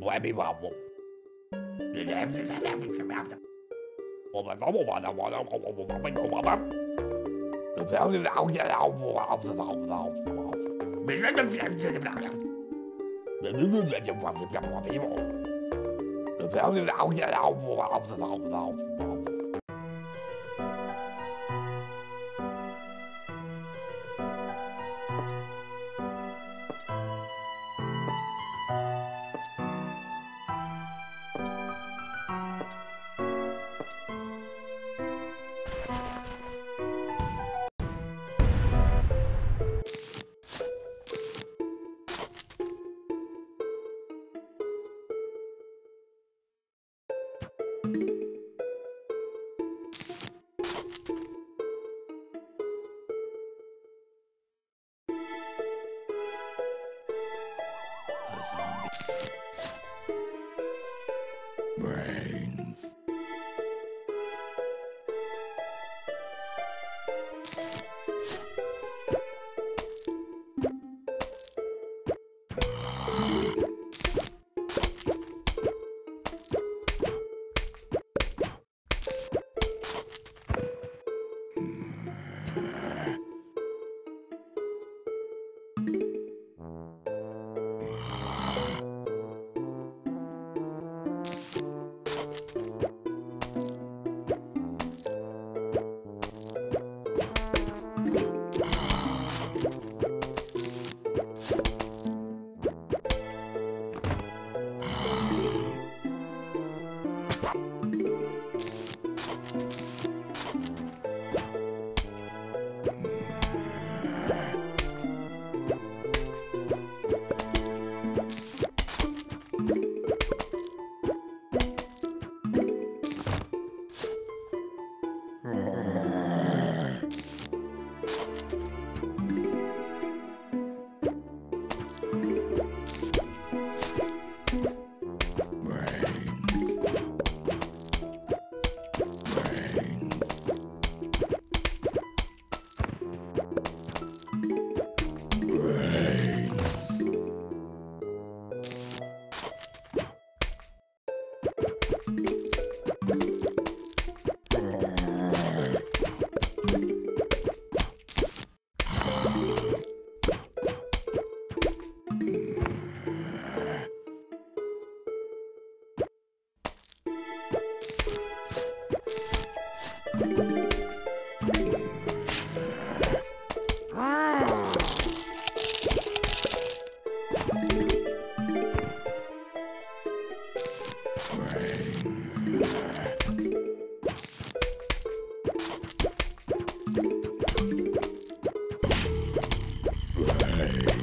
Bố bị bảo bố Để em sẽ làm mình phải làm Bố mà có một bà nào bà nào bà bà bà bà bà bà bà Sao thì nào nhà nào bố bà ông sao ông sao Mình rất là phiền cho em nào nhá Để đứng đứng lại trong phòng thì trong phòng bị bố Sao thì Brains. Bye. Hey.